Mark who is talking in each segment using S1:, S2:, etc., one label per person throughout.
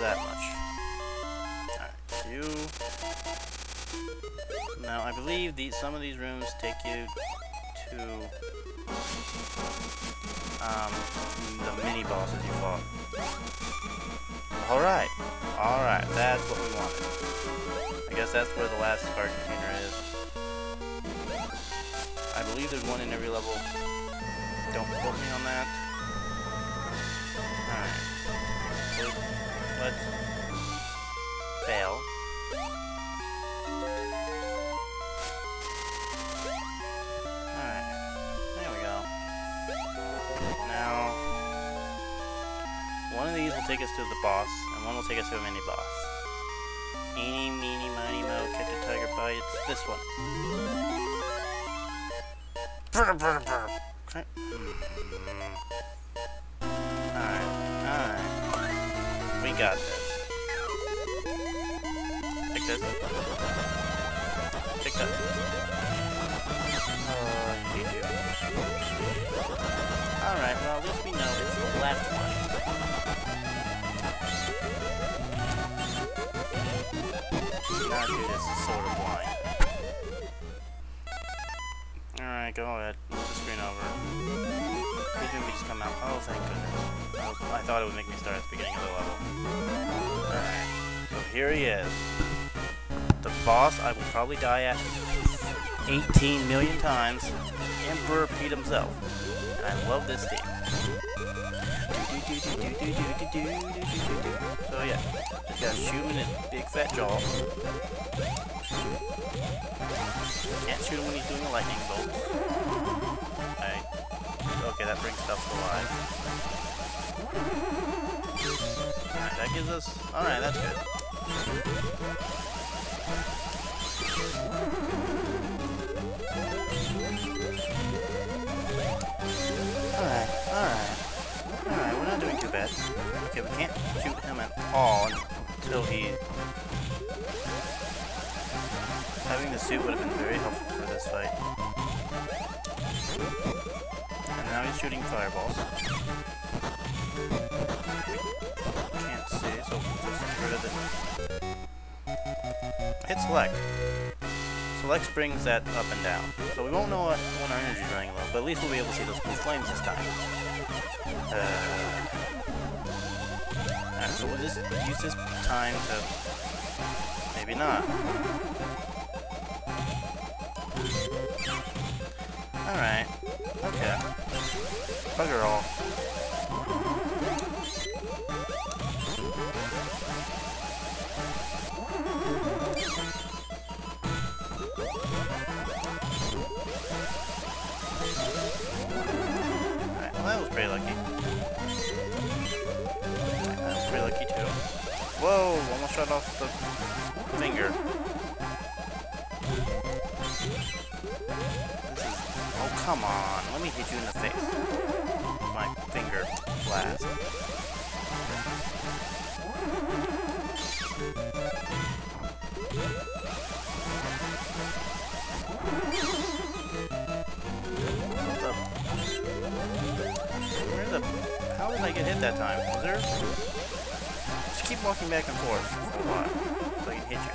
S1: that much. Alright, you... Now, I believe these, some of these rooms take you to um, the mini bosses you fought. Alright, alright, that's what we wanted. I guess that's where the last card container is. I believe there's one in every level. Don't quote me on that. Alright. Let's fail. Alright. There we go. Now, one of these will take us to the boss, and one will take us to a mini boss. Eeny, meeny, miny, mo, catch a tiger bite. It's this one. Brr, brr, brr. Okay. Alright, got this. Take this. Take that. Uh. Alright, well, at least we know it's the left one. Not do this sort of blind. Alright, go ahead. Move the screen over. Please make come out. Oh, thank goodness. I, was, I thought it would make me start at the beginning of the level. Alright. So here he is. The boss I will probably die at 18 million times. Emperor Pete himself. I love this theme. So yeah, just gotta him his big fat jaw. Can't shoot him when he's doing a lightning bolt. Right. Okay, that brings stuff to life. Alright, that gives us... Alright, that's good. Alright, alright. Alright, we're not doing too bad. Okay, we can't shoot him at all until he... Having the suit would have been very helpful for this fight. And now he's shooting fireballs. Can't see, so just get rid of it. Hit select. Select brings that up and down. So we won't know what, when our energy's running low, but at least we'll be able to see those blue flames this time. Uh, Alright, so we'll just use this time to... Maybe not. Bugger well that was pretty lucky. That was pretty lucky too. Whoa, almost shot off the finger. This is... Oh, come on. Let me hit you in the face. Time? Was there... Just keep walking back and forth for a so I can hit you.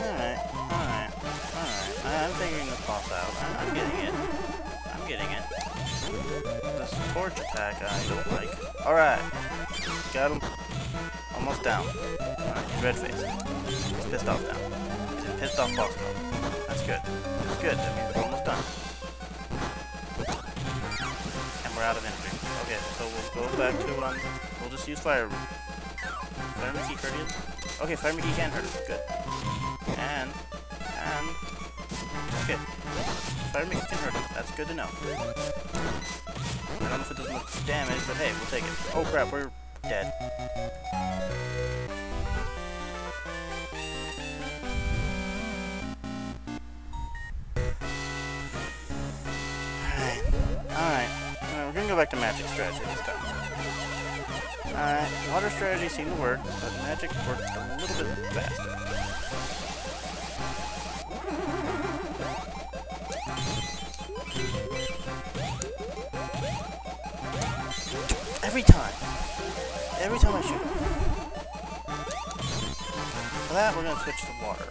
S1: Alright, alright, alright. I'm figuring this boss out. I'm getting it. I'm getting it. This torch attack I don't like. Alright. Got him. Almost down. Alright, red face. He's pissed off now. He's in pissed off boss mode. That's good. That's good. That means we're almost done. And we're out of energy. Okay, so we'll go back to, um, we'll just use fire. Fire Mickey hurt him? Okay, Fire Mickey can hurt him. Good. And, and, okay. Fire Mickey can hurt him. That's good to know. I don't know if it does much damage, but hey, we'll take it. Oh crap, we're dead. go back to magic strategy this time. Alright, water strategy seemed to work, but magic worked a little bit faster. Every time! Every time I shoot. For that, we're gonna switch to water.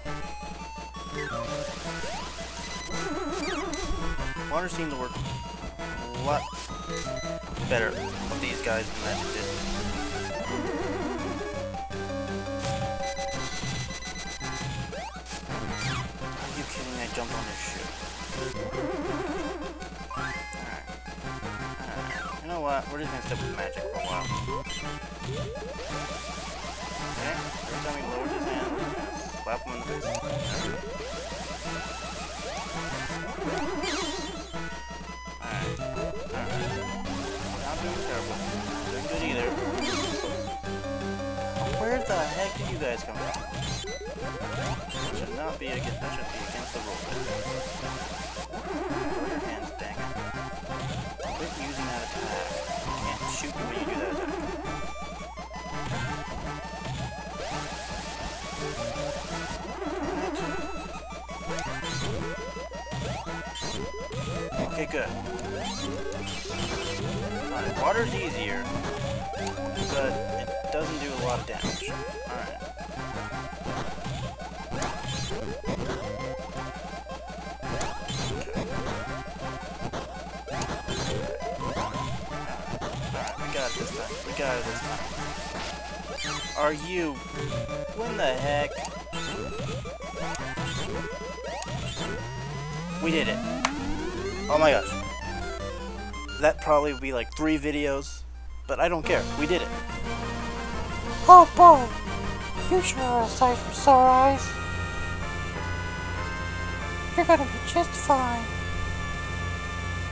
S1: Water seemed to work a lot better with these guys than magic did. Are you kidding? I jumped on this shoe. Alright. Alright. You know what? We're just gonna stick with magic for a while. Okay. Every time he lowers his hand, slap him in the face. Terrible. Good either. Where the heck did you guys come from? That should not be against, that should be against the rules. Hands, it. Quit using that attack. Can't shoot me when you do that attack. Okay, good. Alright, water's easier, but it doesn't do a lot of damage. Alright. Alright, we got it this time. We got it this time. Are you... When the heck? We did it. Oh my gosh. That probably would be like three videos, but I don't care. We did it.
S2: Oh boy, you sure are a sight for sore eyes. You're gonna be just fine.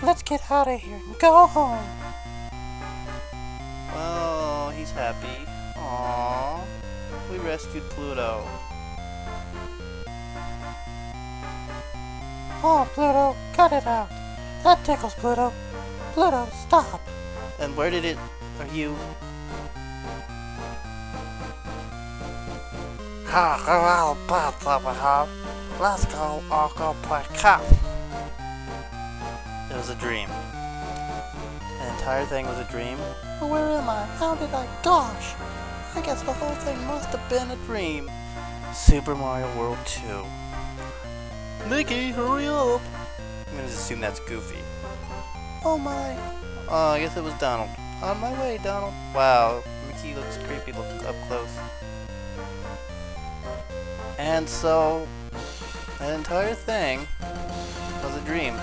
S2: Let's get out of here and go home.
S1: Oh, he's happy. Aww. We rescued Pluto.
S2: Oh, Pluto, cut it out. That tickles Pluto. Pluto, stop.
S1: And where did it... Are you...
S2: Ha, well, but. Let's go, I'll go play cop.
S1: It was a dream. The entire thing was a dream.
S2: Where am I? How did I? Gosh,
S1: I guess the whole thing must have been a dream. Super Mario World 2. Mickey, hurry up! I'm gonna assume that's Goofy. Oh my. Oh, I guess it was Donald. On my way, Donald. Wow, Mickey looks creepy up close. And so, that entire thing was a dream.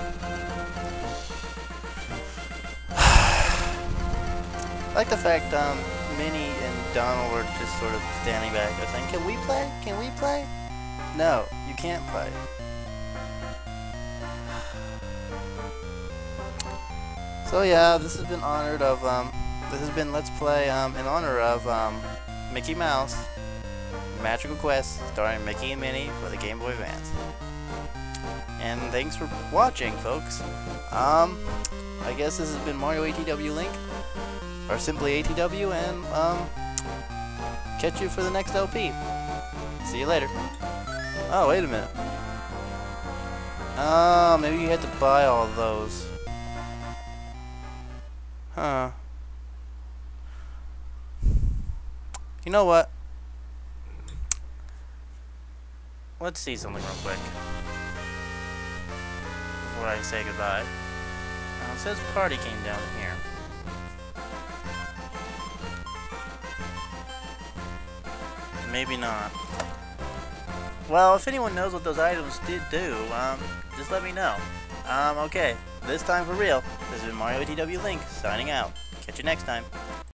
S1: I like the fact um, Minnie and Donald were just sort of standing back there saying, Can we play? Can we play? No, you can't play. So yeah, this has been honored of um, this has been Let's Play um, in honor of um, Mickey Mouse Magical Quest starring Mickey and Minnie for the Game Boy Advance. And thanks for watching, folks. Um, I guess this has been Mario ATW Link, or simply ATW, and um, catch you for the next LP. See you later. Oh, wait a minute. Oh, maybe you had to buy all those. Huh. You know what? Let's see something real quick. Before I say goodbye. Uh, it says party came down here. Maybe not. Well, if anyone knows what those items did do, um, just let me know. Um, okay. This time for real. This been Mario ATW Link, signing out. Catch you next time.